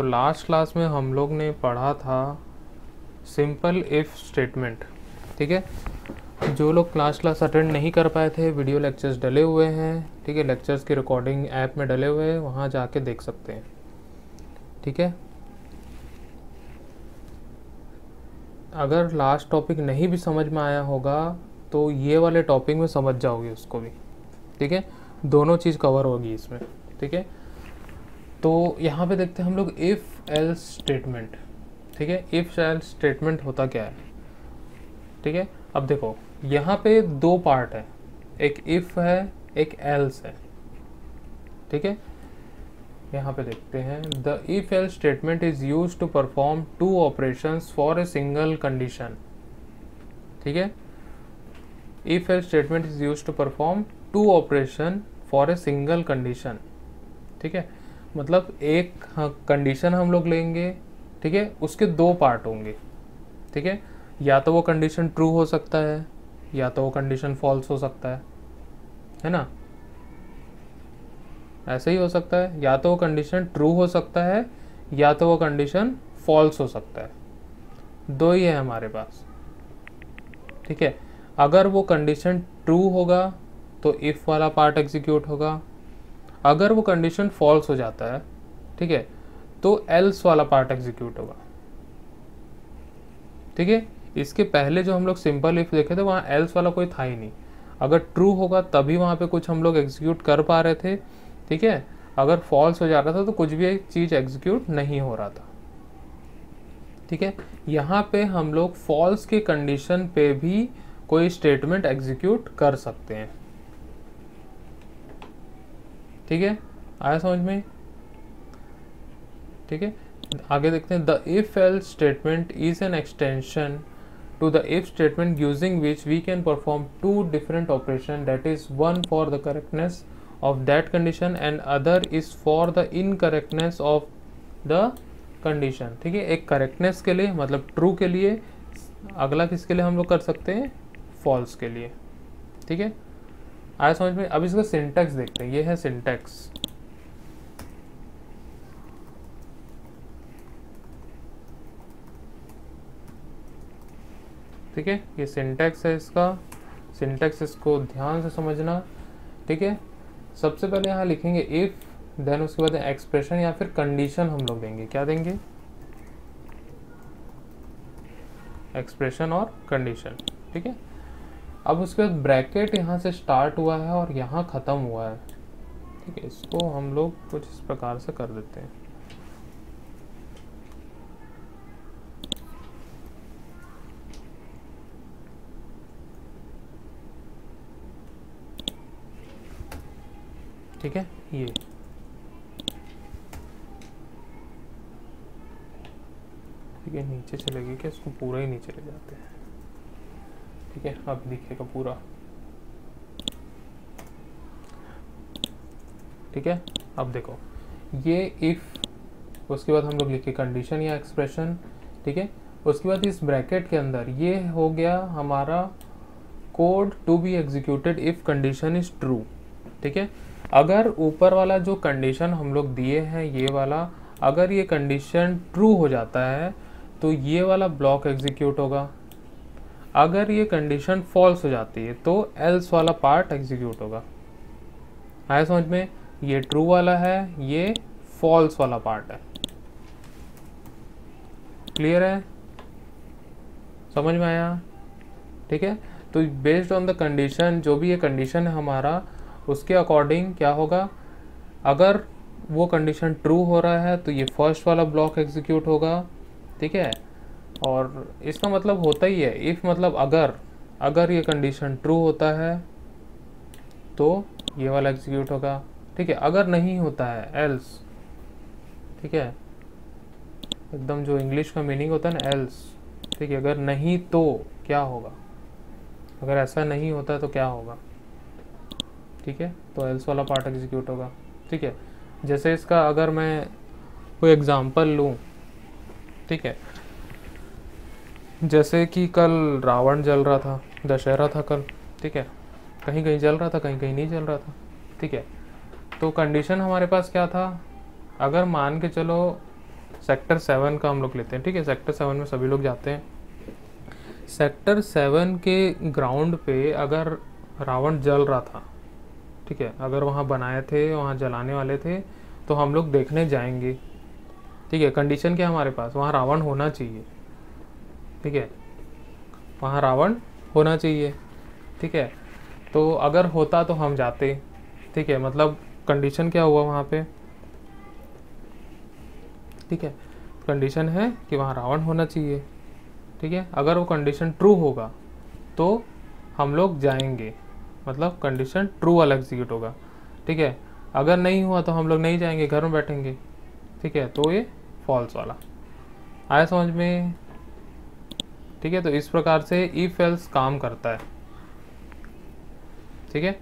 तो last class में हम लोग ने पढ़ा था सिंपल इफ़ स्टेटमेंट ठीक है? जो लोग क्लास क्लास अटेंड नहीं कर पाए थे वीडियो लेक्चर्स डले हुए हैं, ठीक है? लेक्चर्स की रिकॉर्डिंग ऐप में डले हुए हैं, वहाँ जाके देख सकते हैं, ठीक है? अगर लास्ट टॉपिक नहीं भी समझ में आया होगा तो ये वाले टॉपिक में समझ जाओगे उसको भी, ठीक है? दोनों चीज़ कवर होगी इसमें, ठीक है? तो यहाँ पे देखते हैं हम लोग इफ़ एल स्टेटमेंट ठीक है? इफ़ एल स्टेटमेंट होता क्या है? ठीक है? अब देखो, यहाँ पे दो पार्ट है। एक इफ़ है, एक एल्स है। ठीक है? यहाँ पे देखते हैं। The if else statement is use to perform two operations for a single condition ठीक है? If else statement is use to perform two operation for a single condition ठीक है? मतलब एक कंडीशन हम लोग लेंगे, ठीक है? उसके दो पार्ट होंगे, ठीक है? या तो वो कंडीशन ट्रू हो सकता है, या तो वो कंडीशन फॉल्स हो सकता है है ना? ऐसे ही हो सकता है। या तो वो कंडीशन ट्रू हो सकता है, या तो वो कंडीशन फॉल्स हो सकता है। दो ही है हमारे पास, ठीक है? अगर वो कंडीशन ट्रू होगा तो इफ़ वाला पार्ट एग्जीक्यूट होगा अगर वो कंडीशन फॉल्स हो जाता है, ठीक है तो एल्स वाला पार्ट एग्जीक्यूट होगा। ठीक है? इसके पहले जो हम लोग सिंपल इफ़ देखे थे, वहाँ एल्स वाला कोई था ही नहीं। अगर ट्रू होगा, तभी वहाँ पे कुछ हम लोग एग्जीक्यूट कर पा रहे थे, ठीक है? अगर फॉल्स हो जा रहा था तो कुछ भी एक चीज़ एग्जीक्यूट नहीं हो रहा था। ठीक है? यहाँ पे हम लोग फॉल्स के कंडीशन पे भी कोई स्टेटमेंट एग्जीक्यूट कर सकते हैं। ठीक है? आया समझ में? ठीक है? आगे देखते हैं the if else statement is an extension to the if statement using which we can perform two different operation that is one for the correctness of that condition and other is for the incorrectness of the condition ठीक है? एक correctness के लिए मतलब true के लिए, अगला किसके लिए हम लोग कर सकते हैं? फॉल्स के लिए। ठीक है? आया समझ में? अब इसका सिंटेक्स देखते हैं। ये है सिंटेक्स ठीक है? ये सिंटेक्स है इसका। सिंटेक्स इसको ध्यान से समझना। ठीक है? सबसे पहले यहाँ लिखेंगे इफ़ देन उसके बाद एक्सप्रेशन या फिर कंडीशन हम लोग देंगे। क्या देंगे? एक्सप्रेशन और कंडीशन ठीक है? अब उसके बाद ब्रैकेट यहाँ से स्टार्ट हुआ है और यहाँ ख़त्म हुआ है। ठीक है, इसको हम लोग कुछ इस प्रकार से कर देते हैं। ठीक है, ये। ठीक है, नीचे चलेगी क्या? इसको पूरा ही नीचे ले जाते हैं। ठीक है, अब दिखेगा पूरा। ठीक है, अब देखो। ये इफ़ उसके बाद हम लोग लिखे कंडीशन या एक्सप्रेशन ठीक है? उसके बाद इस ब्रैकेट के अंदर ये हो गया हमारा code to be executed if condition is true ठीक है? अगर ऊपर वाला जो कंडीशन हम लोग दिए हैं, ये वाला, अगर ये कंडीशन ट्रू हो जाता है तो ये वाला ब्लॉक एग्जीक्यूट होगा। अगर ये कंडीशन फॉल्स हो जाती है तो एल्स वाला पार्ट एग्जीक्यूट होगा। आया समझ में? ये ट्रू वाला है, ये फॉल्स वाला पार्ट है। क्लियर है? समझ में आया? ठीक है? तो बेस्ड ऑन द कंडीशन जो भी ये कंडीशन है हमारा, उसके अकॉर्डिंग क्या होगा? अगर वो कंडीशन ट्रू हो रहा है तो ये फ़र्स्ट वाला ब्लॉक एग्जीक्यूट होगा। ठीक है? और इसका मतलब होता ही है इफ़ मतलब अगर अगर ये कंडीशन ट्रू होता है तो ये वाला एग्जीक्यूट होगा। ठीक है, अगर नहीं होता है एल्स ठीक है, एकदम जो इंग्लिश का मीनिंग होता है ना एल्स ठीक है, अगर नहीं तो क्या होगा? अगर ऐसा नहीं होता तो क्या होगा? ठीक है तो एल्स वाला पार्ट एग्जीक्यूट होगा। ठीक है, जैसे इसका अगर मैं कोई एग्ज़ाम्पल लूँ, ठीक है जैसे कि कल रावण जल रहा था, दशहरा था कल, ठीक है? कहीं कहीं जल रहा था, कहीं कहीं नहीं जल रहा था, ठीक है? तो कंडीशन हमारे पास क्या था? अगर मान के चलो सेक्टर सेवन का हम लोग लेते हैं, ठीक है? सेक्टर सेवन में सभी लोग जाते हैं। सेक्टर सेवन के ग्राउंड पे अगर रावण जल रहा था, ठीक है? अगर वहाँ बनाए थे, वहाँ जलाने वाले थे तो हम लोग देखने जाएँगे, ठीक है? कंडीशन क्या हमारे पास? वहाँ रावण होना चाहिए। ठीक है? वहाँ रावण होना चाहिए, ठीक है? तो अगर होता तो हम जाते, ठीक है? मतलब कंडीशन क्या हुआ वहाँ पे? ठीक है? कंडीशन है कि वहाँ रावण होना चाहिए, ठीक है? अगर वो कंडीशन ट्रू होगा तो हम लोग जाएँगे। मतलब कंडीशन ट्रू वाला एग्जीक्यूट होगा, ठीक है? अगर नहीं हुआ तो हम लोग नहीं जाएँगे, घर में बैठेंगे, ठीक है? तो ये फॉल्स वाला। आया समझ में? ठीक है तो इस प्रकार से इफ़ एल्स काम करता है। ठीक है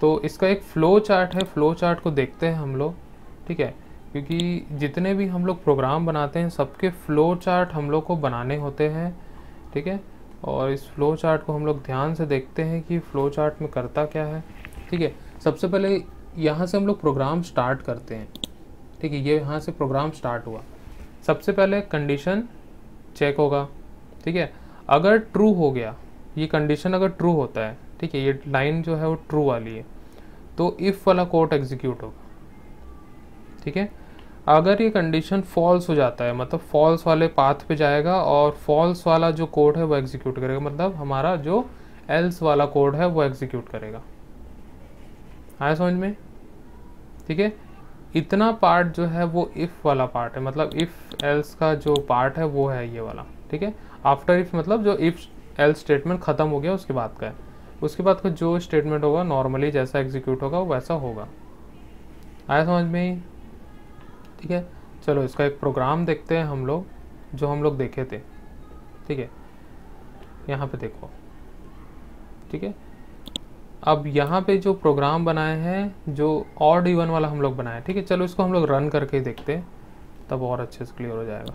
तो इसका एक फ्लो चार्ट है। फ्लो चार्ट को देखते हैं हम लोग। ठीक है, क्योंकि जितने भी हम लोग प्रोग्राम बनाते हैं, सबके फ्लो चार्ट हम लोग को बनाने होते हैं। ठीक है, और इस फ्लो चार्ट को हम लोग ध्यान से देखते हैं कि फ्लो चार्ट में करता क्या है। ठीक है, सबसे पहले यहाँ से हम लोग प्रोग्राम स्टार्ट करते हैं। ठीक है, ये यहाँ से प्रोग्राम स्टार्ट हुआ। सबसे पहले कंडीशन चेक होगा। ठीक है? अगर ट्रू हो गया, ये कंडीशन अगर ट्रू होता है, ठीक है, ये लाइन जो है वो ट्रू वाली है तो इफ़ वाला कोड एग्जीक्यूट होगा। ठीक है? अगर ये कंडीशन फॉल्स हो जाता है मतलब फॉल्स वाले पाथ पे जाएगा और फॉल्स वाला जो कोड है वो एग्जीक्यूट करेगा मतलब हमारा जो एल्स वाला कोड है वो एग्जीक्यूट करेगा। आया समझ में? ठीक है? इतना पार्ट जो है वो इफ़ वाला पार्ट है मतलब इफ़ एल्स का जो पार्ट है वो है ये वाला। ठीक है? आफ्टर इफ़ मतलब जो इफ़ एल्स स्टेटमेंट ख़त्म हो गया, उसके बाद का है। उसके बाद का जो स्टेटमेंट होगा नॉर्मली जैसा एग्जीक्यूट होगा, वैसा होगा। आया समझ में ठीक है? चलो, इसका एक प्रोग्राम देखते हैं हम लोग, जो हम लोग देखे थे। ठीक है? यहाँ पे देखो। ठीक है? अब यहाँ पे जो प्रोग्राम बनाए हैं, जो ऑड इवन वाला हम लोग बनाए ठीक है? चलो, इसको हम लोग रन करके देखते हैं, तब और अच्छे से क्लियर हो जाएगा।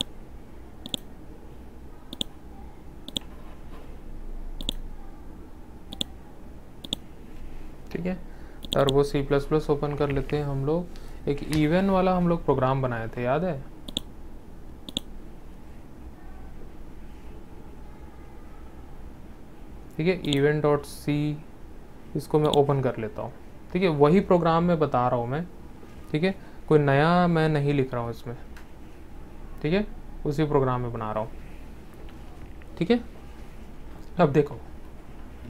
ठीक है? और वो सी प्लस प्लस ओपन कर लेते हैं हम लोग। एक इवन वाला हम लोग प्रोग्राम बनाए थे, याद है? ठीक है? इवेंट डॉट सी इसको मैं ओपन कर लेता हूँ। ठीक है? वही प्रोग्राम मैं बता रहा हूँ मैं। ठीक है? कोई नया मैं नहीं लिख रहा हूँ इसमें। ठीक है? उसी प्रोग्राम में बना रहा हूँ। ठीक है? अब देखो।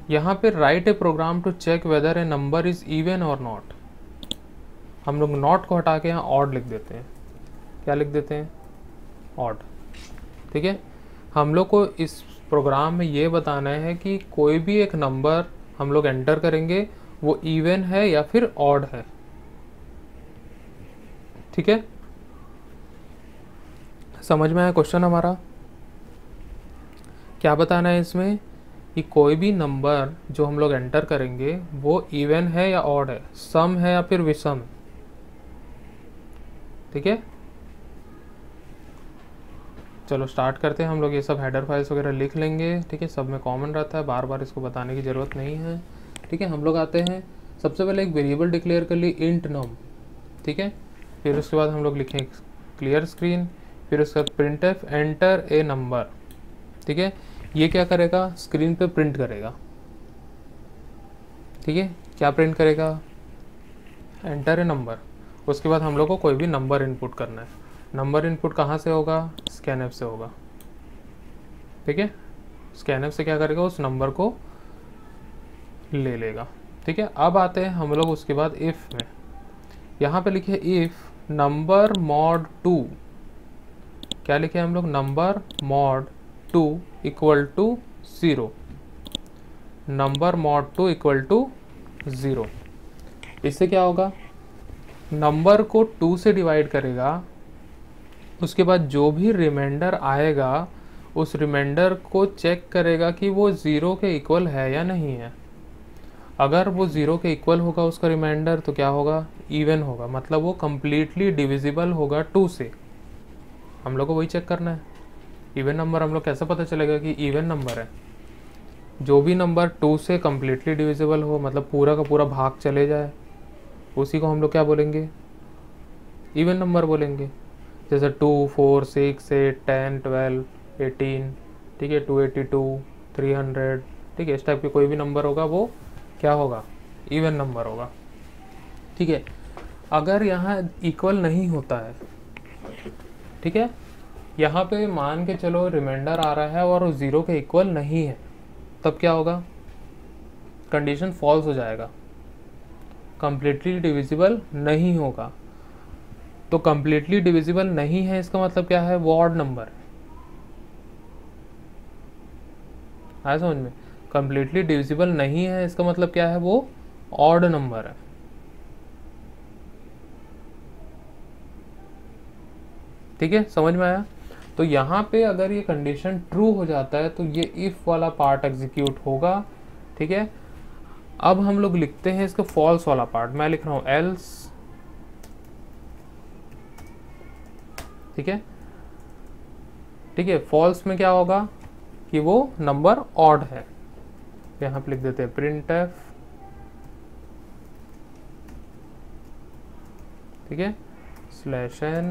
यहाँ पे write a program to check whether a number is even और नॉट हम लोग नॉट को हटा के यहाँ ऑड लिख देते हैं। क्या लिख देते हैं? ऑड ठीक है? हम लोग को इस प्रोग्राम में ये बताना है कि कोई भी एक नंबर हम लोग एंटर करेंगे, वो इवन है या फिर ऑड है। ठीक है? समझ में आया क्वेश्चन हमारा? क्या बताना है इसमें? कि कोई भी नंबर जो हम लोग एंटर करेंगे, वो इवन है या ऑड है? सम है या फिर विषम ठीक है? चलो स्टार्ट करते हैं। हम लोग ये सब हेडर फाइल्स वगैरह लिख लेंगे। ठीक है? सब में कॉमन रहता है। बार बार इसको बताने की ज़रूरत नहीं है। ठीक है? हम लोग आते हैं। सबसे पहले एक वेरिएबल डिक्लेयर कर ली इंट नम ठीक है? फिर उसके बाद हम लोग लिखें क्लियर स्क्रीन फिर उसके बाद printf enter a number ठीक है? ये क्या करेगा? स्क्रीन पे प्रिंट करेगा। ठीक है? क्या प्रिंट करेगा? एंटर ए नंबर उसके बाद हम लोग को कोई भी नंबर इनपुट करना है। नंबर इनपुट कहाँ से होगा? स्कैन से होगा। ठीक है? स्कैन से क्या करेगा? उस नंबर को ले लेगा। ठीक है? अब आते हैं हम लोग उसके बाद इफ़ में। यहाँ पे लिखे इफ़ नंबर मॉड टू क्या लिखे हम लोग? Number mod two equal to zero number mod two equal to zero इससे क्या होगा? नंबर को टू से डिवाइड करेगा। उसके बाद जो भी रिमाइंडर आएगा, उस रिमाइंडर को चेक करेगा कि वो ज़ीरो के इक्वल है या नहीं है। अगर वो ज़ीरो के इक्वल होगा उसका रिमाइंडर तो क्या होगा? इवन होगा। मतलब वो कम्प्लीटली डिविजिबल होगा टू से। हम लोग को वही चेक करना है। इवन नंबर हम लोग कैसे पता चलेगा कि इवन नंबर है? जो भी नंबर टू से कम्प्लीटली डिविजिबल हो मतलब पूरा का पूरा भाग चले जाए, उसी को हम लोग क्या बोलेंगे? इवन नंबर बोलेंगे। जैसे two four six eight ten twelve eighteen ठीक है two eighty two three hundred ठीक है, इस टाइप के कोई भी नंबर होगा, वो क्या होगा? इवन नंबर होगा। ठीक है? अगर यहाँ इक्वल नहीं होता है, ठीक है? यहाँ पे मान के चलो रिमाइंडर आ रहा है और वो ज़ीरो के इक्वल नहीं है, तब क्या होगा? कंडीशन फॉल्स हो जाएगा। कंप्लीटली डिविजिबल नहीं होगा। तो कंप्लीटली डिविजिबल नहीं है, इसका मतलब क्या है? वो ऑड नंबर है समझ में? कंप्लीटली डिविजिबल नहीं है, इसका मतलब क्या है? वो ऑड नंबर है। ठीक है? समझ में आया? तो यहाँ पे अगर ये कंडीशन ट्रू हो जाता है तो ये इफ़ वाला पार्ट एग्जीक्यूट होगा, ठीक है? अब हम लोग लिखते हैं इसका फॉल्स वाला पार्ट मैं लिख रहा हूँ एल्स ठीक है? ठीक है फॉल्स में क्या होगा कि वो नंबर ऑड है। यहाँ पे लिख देते हैं प्रिंट एफ़ ठीक है? Slash N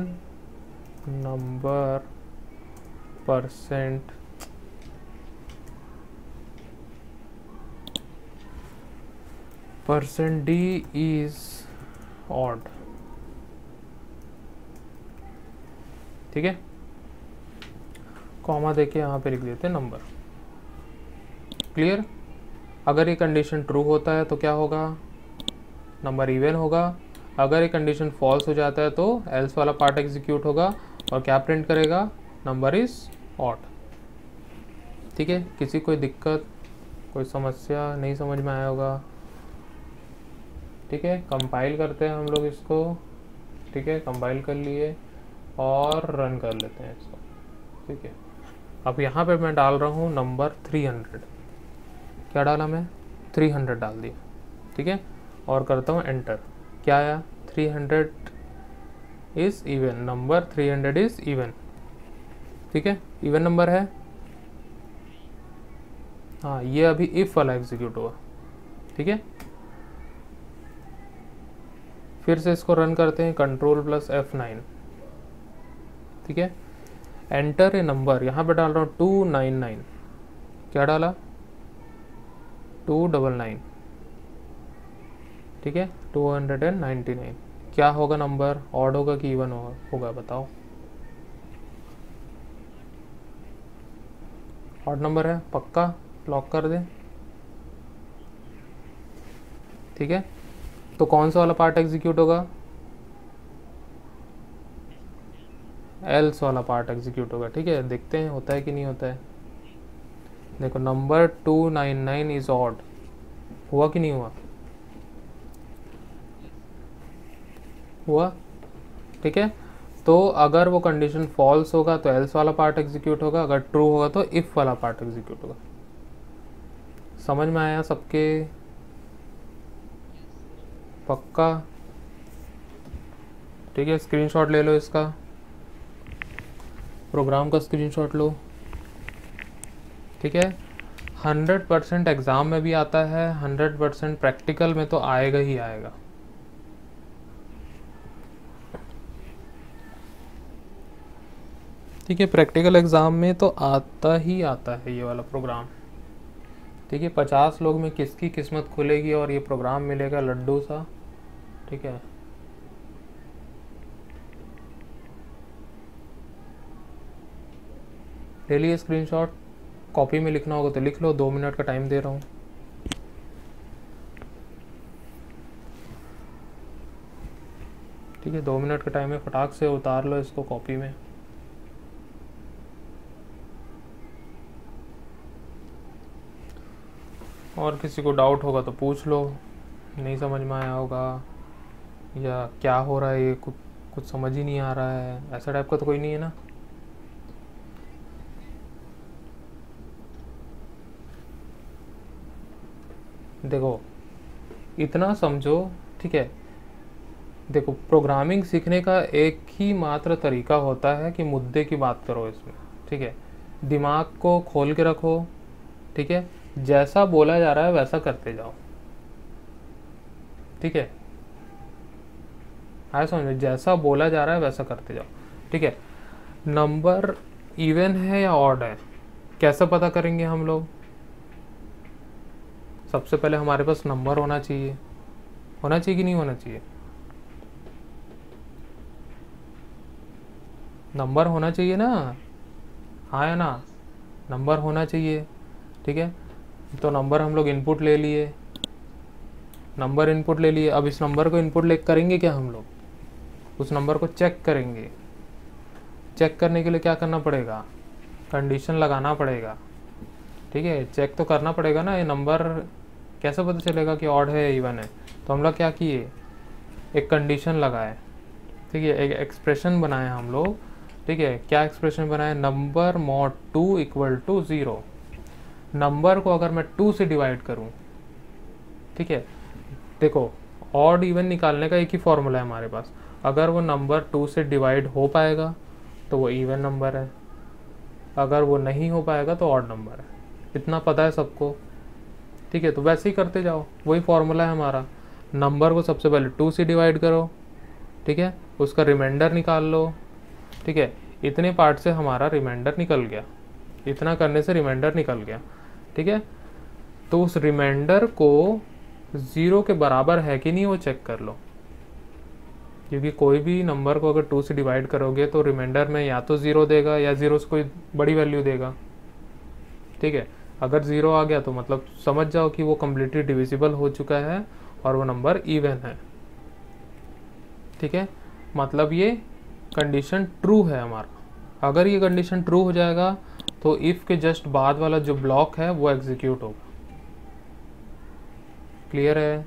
number percent percent D is odd ठीक है? कॉमा देके यहाँ पे लिख देते हैं नंबर क्लियर अगर ये कंडीशन ट्रू होता है तो क्या होगा? नंबर इवन होगा. अगर ये कंडीशन फॉल्स हो जाता है तो एल्स वाला पार्ट एग्जीक्यूट होगा और क्या प्रिंट करेगा? नंबर इज़ ऑट ठीक है? किसी कोई दिक्कत, कोई समस्या नहीं समझ में आया होगा। ठीक है? कंपाइल करते हैं हम लोग इसको। ठीक है? कंपाइल कर लिए और रन कर लेते हैं इसको। ठीक है? अब यहाँ पे मैं डाल रहा हूँ नंबर 300 क्या डाला मैं? 300 डाल दिया। ठीक है? और करता हूँ एंटर क्या आया? 300 is even number 300 is even ठीक है? इवन नंबर है। हाँ ये अभी इफ़ वाला एग्जीक्यूट हुआ। ठीक है? फिर से इसको रन करते हैं कंट्रोल प्लस एफ़ नाइन ठीक है? एंटर ए नंबर यहाँ पे डाल रहा हूँ टू नाइन नाइन क्या डाला? टू डबल नाइन ठीक है? Two hundred and ninety nine क्या होगा नंबर ऑड होगा कि इवन होगा? होगा, बताओ। ऑड नंबर है, पक्का? लॉक कर दें। ठीक है? तो कौन सा वाला पार्ट एग्जीक्यूट होगा? एल्स वाला पार्ट एग्जीक्यूट होगा। ठीक है? देखते हैं, होता है कि नहीं होता है। देखो number two nine nine is odd हुआ कि नहीं हुआ? हुआ। ठीक है? तो अगर वो कंडीशन फॉल्स होगा तो एल्स वाला पार्ट एग्जीक्यूट होगा, अगर ट्रू होगा तो इफ़ वाला पार्ट एग्जीक्यूट होगा। समझ में आया सबके? पक्का? ठीक है स्क्रीनशॉट ले लो इसका। प्रोग्राम का स्क्रीनशॉट लो। ठीक है? हंड्रेड परसेंट एग्ज़ाम में भी आता है हंड्रेड परसेंट प्रैक्टिकल में तो आएगा ही आएगा। ठीक है प्रैक्टिकल एग्ज़ाम में तो आता ही आता है ये वाला प्रोग्राम ठीक है, पचास लोग में किसकी किस्मत खुलेगी और ये प्रोग्राम मिलेगा लड्डू सा? ठीक है। ले लिए स्क्रीनशॉट कॉपी में लिखना होगा तो लिख लो, दो मिनट का टाइम दे रहा हूँ। ठीक है, दो मिनट का टाइम है, फटाक से उतार लो इसको कॉपी में। और किसी को डाउट होगा तो पूछ लो। नहीं समझ में आया होगा। या क्या हो रहा है? ये कुछ कुछ समझ ही नहीं आ रहा है। ऐसा टाइप का तो कोई नहीं है ना। देखो, इतना समझो, ठीक है? देखो प्रोग्रामिंग सीखने का एक ही मात्र तरीका होता है कि मुद्दे की बात करो इसमें, ठीक है? दिमाग को खोल के रखो, ठीक है? जैसा बोला जा रहा है, वैसा करते जाओ। ठीक है? आया समझ जैसा बोला जा रहा है, वैसा करते जाओ। ठीक है? नंबर इवन है या ऑड है? कैसे पता करेंगे हम लोग? सबसे पहले हमारे पास नंबर होना चाहिए। होना चाहिए कि नहीं होना चाहिए? नंबर होना चाहिए ना? हाँ या ना? नंबर होना चाहिए। ठीक है? तो नंबर हम लोग इनपुट ले लिए। नंबर इनपुट ले लिए। अब इस नंबर को इनपुट ले करेंगे क्या हम लोग? उस नंबर को चेक करेंगे। चेक करने के लिए क्या करना पड़ेगा? कंडीशन लगाना पड़ेगा। ठीक है? चेक तो करना पड़ेगा ना। ये नंबर कैसे पता चलेगा कि ऑड है इवन है? तो हम लोग क्या किए? एक कंडीशन लगाए। ठीक है? एक एक्सप्रेशन बनाए हम लोग। ठीक है? क्या एक्सप्रेशन बनाए? Number mod two equal to zero number को अगर मैं टू से डिवाइड करूँ, ठीक है? देखो ऑड इवन निकालने का एक ही फॉर्मूला है हमारे पास। अगर वो नंबर टू से डिवाइड हो पाएगा तो वो इवन नंबर है। अगर वो नहीं हो पाएगा तो ऑड नंबर है। इतना पता है सबको? ठीक है तो वैसे ही करते जाओ। वही फॉर्मूला है हमारा। नंबर को सबसे पहले टू से डिवाइड करो, ठीक है? उसका रिमाइंडर निकाल लो, ठीक है? इतने पार्ट से हमारा रिमाइंडर निकल गया। इतना करने से रिमाइंडर निकल गया। ठीक है? तो उस रिमाइंडर को ज़ीरो के बराबर है कि नहीं वो चेक कर लो। क्योंकि कोई भी नंबर को अगर टू से डिवाइड करोगे तो रिमाइंडर में या तो ज़ीरो देगा या ज़ीरो से कोई बड़ी वैल्यू देगा। ठीक है? अगर ज़ीरो आ गया तो मतलब समझ जाओ कि वो कम्प्लीटली डिविजिबल हो चुका है और वो नंबर इवन है। ठीक है? मतलब ये कंडीशन ट्रू है हमारा। अगर ये कंडीशन ट्रू हो जाएगा तो इफ़ के जस्ट बाद वाला जो ब्लॉक है, वो एग्जीक्यूट होगा। क्लियर है?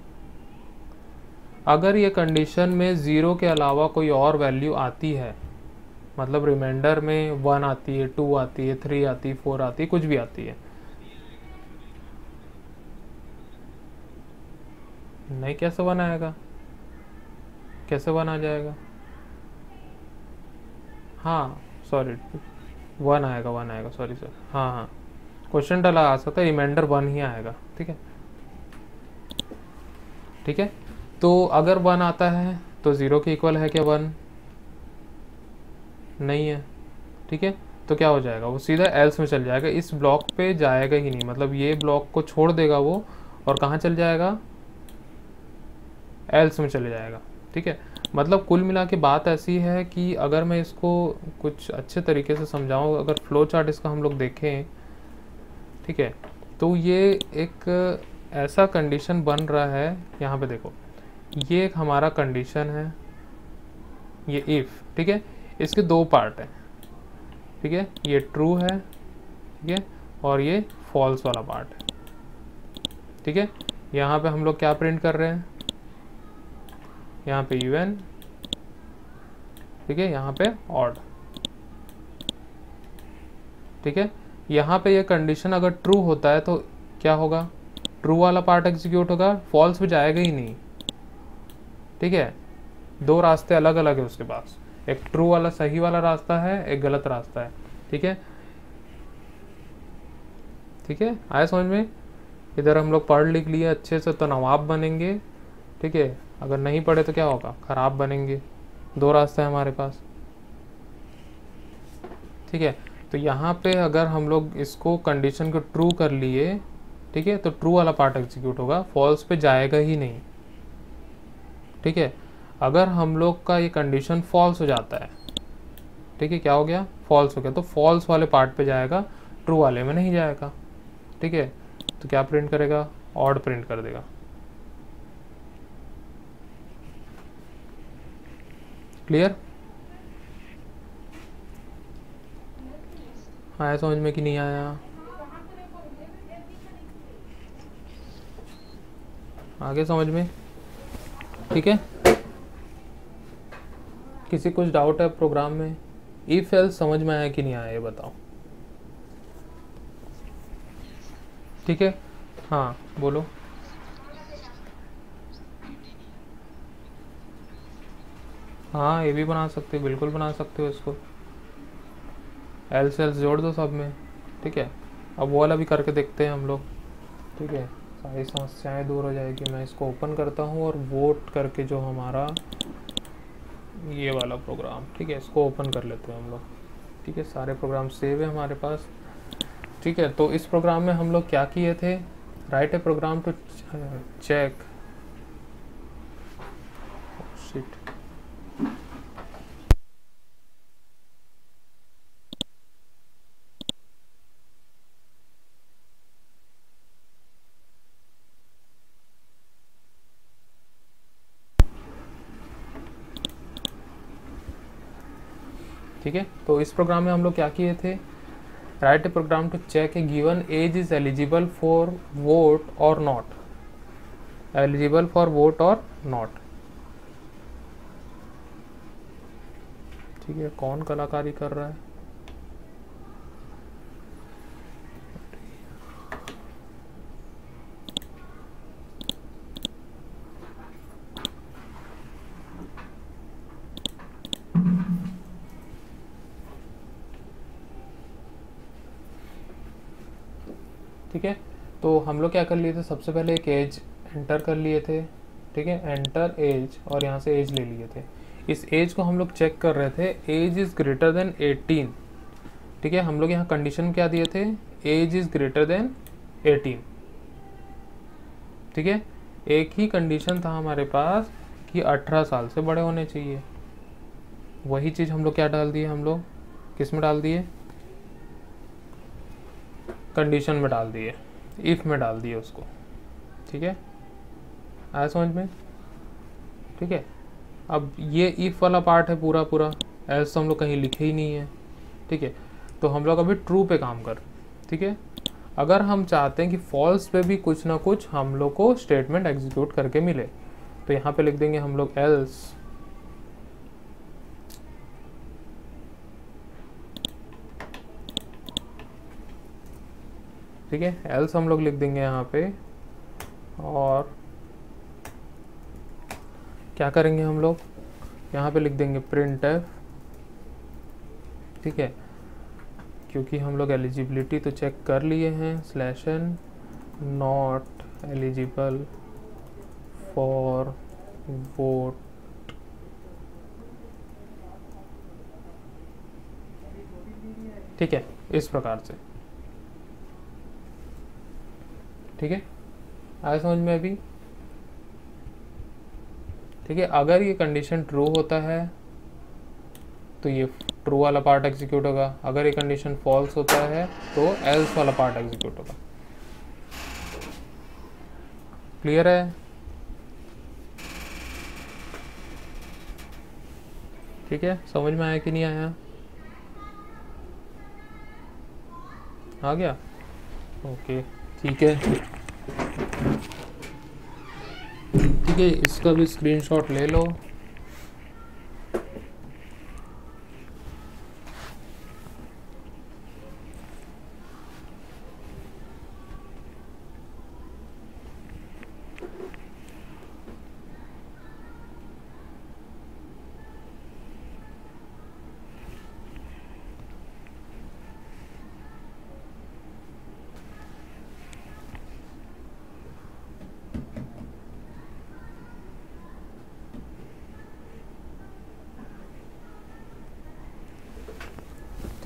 अगर ये कंडीशन में ज़ीरो के अलावा कोई और वैल्यू आती है मतलब रिमाइंडर में वन आती है टू आती है थ्री आती है फोर आती है, कुछ भी आती है। नहीं, कैसे वन आएगा? कैसे वन आ जाएगा? हाँ सॉरी वन आएगा वन आएगा सॉरी सर हाँ हाँ. क्वेश्चन डला, आ सकता है रिमाइंडर वन ही आएगा, ठीक है? ठीक है? तो अगर वन आता है तो ज़ीरो के इक्वल है क्या वन? नहीं है, ठीक है? तो क्या हो जाएगा? वो सीधा एल्स में चल जाएगा। इस ब्लॉक पे जाएगा ही नहीं। मतलब ये ब्लॉक को छोड़ देगा वो, और कहाँ चल जाएगा? एल्स में चले जाएगा, ठीक है? मतलब कुल मिला के बात ऐसी है कि अगर मैं इसको कुछ अच्छे तरीके से समझाऊँ, अगर फ्लो चार्ट इसका हम लोग देखें, ठीक है तो ये एक ऐसा कंडीशन बन रहा है, यहाँ पे देखो, ये एक हमारा कंडीशन है, ये इफ़ ठीक है, इसके दो पार्ट हैं, ठीक है, ये ट्रू है, ठीक है, और ये फॉल्स वाला पार्ट है, ठीक है, यहाँ पे हम लोग क्या प्रिंट कर रहे हैं? यहाँ पे यू एन ठीक है, यहाँ पे ऑड ठीक है। यहाँ पे ये कंडीशन अगर ट्रू होता है तो क्या होगा? ट्रू वाला पार्ट एग्जीक्यूट होगा फॉल्स भी जाएगा ही नहीं, ठीक है। दो रास्ते अलग अलग है उसके पास, एक ट्रू वाला सही वाला रास्ता है, एक गलत रास्ता है, ठीक है। ठीक है, आया समझ में? इधर हम लोग पढ़ लिख लिए अच्छे से तो नवाब बनेंगे, ठीक है। अगर नहीं पढ़े तो क्या होगा? खराब बनेंगे। दो रास्ते हैं हमारे पास। ठीक है? तो यहाँ पे अगर हम लोग इसको कंडीशन को ट्रू कर लिए, ठीक है? तो ट्रू वाला पार्ट एग्जीक्यूट होगा। फॉल्स पे जाएगा ही नहीं। ठीक है? अगर हम लोग का ये कंडीशन फॉल्स हो जाता है, ठीक है? क्या हो गया? फॉल्स हो गया। तो फॉल्स वाले पार्ट पे जाएगा। ट्रू वाले में नहीं जाएगा। ठीक है? तो क्या प्रिंट करेगा? ऑड प्रिंट कर देगा। क्लियर आया समझ में कि नहीं आया। आगे समझ में? ठीक है? किसी कुछ डाउट है प्रोग्राम में? ई फेल समझ में आया कि नहीं आया, ये बताओ। ठीक है? हाँ बोलो। हाँ ये भी बना सकते हो, बिल्कुल बना सकते हो इसको। एल सेल्स जोड़ दो सब में, ठीक है? अब वो वाला भी करके देखते हैं हम लोग, ठीक है? सारी समस्याएँ दूर हो जाएगी। मैं इसको ओपन करता हूँ और वोट करके जो हमारा ये वाला प्रोग्राम ठीक है? इसको ओपन कर लेते हैं हम लोग, ठीक है? सारे प्रोग्राम सेव है हमारे पास, ठीक है? तो इस प्रोग्राम में हम लोग क्या किए थे? Write a program to check ठीक है? तो इस प्रोग्राम में हम लोग क्या किए थे? Write a program to check a given age is eligible for vote और नॉट एलिजिबल फॉर वोट और नॉट ठीक है? कौन कलाकारी कर रहा है ठीक है तो हम लोग क्या कर लिए थे? सबसे पहले एक एज एंटर कर लिए थे, ठीक है? एंटर एज और यहाँ से एज ले लिए थे। इस एज को हम लोग चेक कर रहे थे। एज इज़ ग्रेटर देन 18 ठीक है? हम लोग यहाँ कंडीशन क्या दिए थे? एज इज़ ग्रेटर देन 18 ठीक है? एक ही कंडीशन था हमारे पास कि 18 साल से बड़े होने चाहिए। वही चीज़ हम लोग क्या डाल दिए हम लोग? किसमें डाल दिए? कंडीशन में डाल दिए। इफ़ में डाल दिए उसको। ठीक है? आया समझ में? ठीक है? अब ये इफ़ वाला पार्ट है पूरा पूरा। एल्स तो हम लोग कहीं लिखे ही नहीं है। ठीक है? तो हम लोग अभी ट्रू पे काम कर। ठीक है? अगर हम चाहते हैं कि फॉल्स पे भी कुछ ना कुछ हम लोग को स्टेटमेंट एग्जीक्यूट करके मिले तो यहाँ पे लिख देंगे हम लोग एल्स ठीक है? एल्स हम लोग लिख देंगे यहाँ पे। और क्या करेंगे हम लोग? यहाँ पे लिख देंगे प्रिंट ठीक है? क्योंकि हम लोग एलिजिबिलिटी तो चेक कर लिए हैं। Slash N not eligible for vote ठीक है? इस प्रकार से। ठीक है? आया समझ में अभी? ठीक है, अगर ये कंडीशन ट्रू होता है तो ये ट्रू वाला पार्ट एग्जीक्यूट होगा। अगर ये कंडीशन फॉल्स होता है तो एल्स वाला पार्ट एग्जीक्यूट होगा। क्लियर है? ठीक है, समझ में आया कि नहीं आया? आ गया? ओके। ठीक है। ठीक है इसका भी स्क्रीनशॉट ले लो।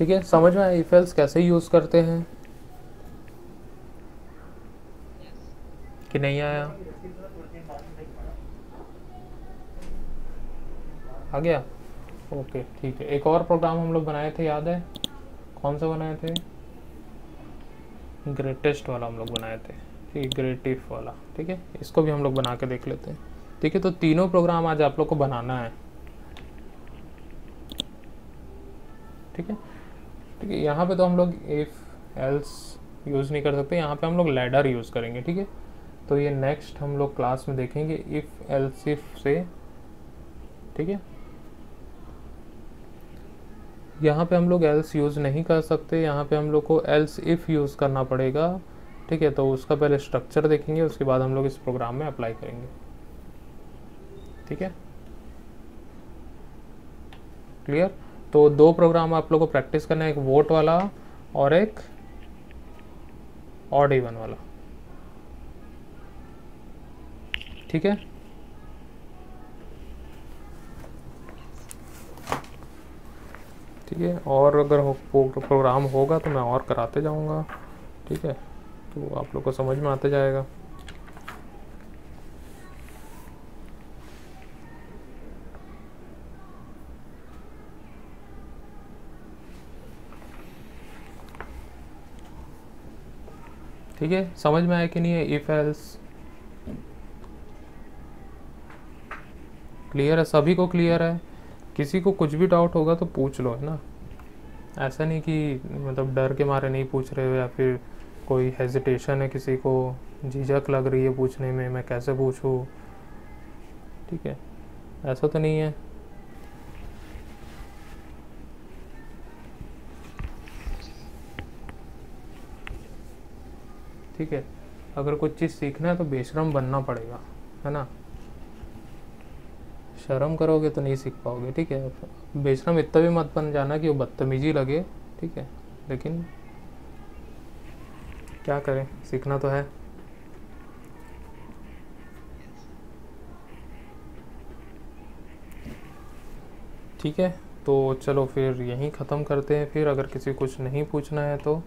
ठीक है? समझ में आया इफेल्स कैसे यूज़ करते हैं? कि नहीं आया? आ गया? ओके ठीक है। एक और प्रोग्राम हम लोग बनाए थे, याद है? कौन सा बनाए थे? ग्रेटेस्ट वाला हम लोग बनाए थे। ठीक है ग्रेटिव वाला। ठीक है? इसको भी हम लोग बना के देख लेते हैं। ठीक है तो तीनों प्रोग्राम आज आप लोग को बनाना है। ठीक है? ठीक है, यहाँ पे तो हम लोग इफ़ एल्स यूज़ नहीं कर सकते, यहाँ पे हम लोग लैडर यूज़ करेंगे, ठीक है? तो ये नेक्स्ट हम लोग क्लास में देखेंगे इफ़ एल्स इफ़ से, ठीक है? यहाँ पे हम लोग एल्स यूज़ नहीं कर सकते, यहाँ पे हम लोग को एल्स इफ़ यूज़ करना पड़ेगा, ठीक है? तो उसका पहले स्ट्रक्चर देखेंगे, उसके बाद हम लोग इस प्रोग्राम में अप्लाई करेंगे, ठीक है? क्लियर तो दो प्रोग्राम आप लोग को प्रैक्टिस करना है, एक वोट वाला और एक ऑड इवन वाला। ठीक है? ठीक है, और अगर हो प्रोग्राम होगा तो मैं और कराते जाऊँगा। ठीक है? तो आप लोग को समझ में आते जाएगा। ठीक है? समझ में आया कि नहीं है? इफ़ एल्स क्लियर है? सभी को क्लियर है? किसी को कुछ भी डाउट होगा तो पूछ लो, है ना? ऐसा नहीं कि मतलब डर के मारे नहीं पूछ रहे हो या फिर कोई हेजिटेशन है किसी को, झिझक लग रही है पूछने में, मैं कैसे पूछूँ? ठीक है? ऐसा तो नहीं है। ठीक है? अगर कुछ चीज़ सीखना है तो बेशरम बनना पड़ेगा, है ना? शर्म करोगे तो नहीं सीख पाओगे, ठीक है? बेशरम इतना भी मत बन जाना कि वो बदतमीजी लगे, ठीक है? लेकिन क्या करें? सीखना तो है। ठीक है? तो चलो फिर यहीं ख़त्म करते हैं। फिर अगर किसी कुछ नहीं पूछना है तो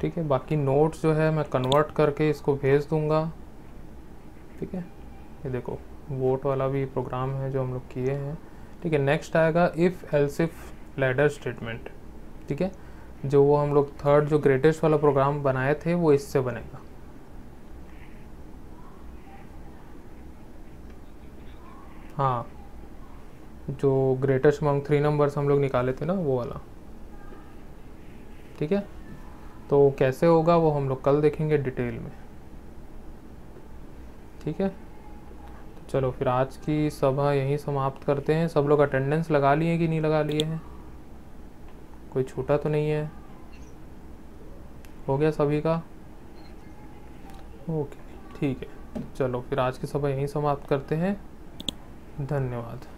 ठीक है, बाकी नोट्स जो है मैं कन्वर्ट करके इसको भेज दूँगा। ठीक है? ये देखो वोट वाला भी प्रोग्राम है जो हम लोग किए हैं। ठीक है नेक्स्ट आएगा इफ़ एल्सिफ लैडर स्टेटमेंट ठीक है? जो वो हम लोग थर्ड जो ग्रेटेस्ट वाला प्रोग्राम बनाए थे, वो इससे बनेगा। हाँ जो ग्रेटेस्ट अमंग थ्री नंबर्स हम लोग निकाले थे ना, वो वाला। ठीक है? तो कैसे होगा वो हम लोग कल देखेंगे डिटेल में। ठीक है? तो चलो फिर आज की सभा यहीं समाप्त करते हैं। सब लोग अटेंडेंस लगा लिए कि नहीं लगा लिए हैं? कोई छूटा तो नहीं है? हो गया सभी का? ओके, ठीक है। चलो फिर आज की सभा यहीं समाप्त करते हैं। धन्यवाद।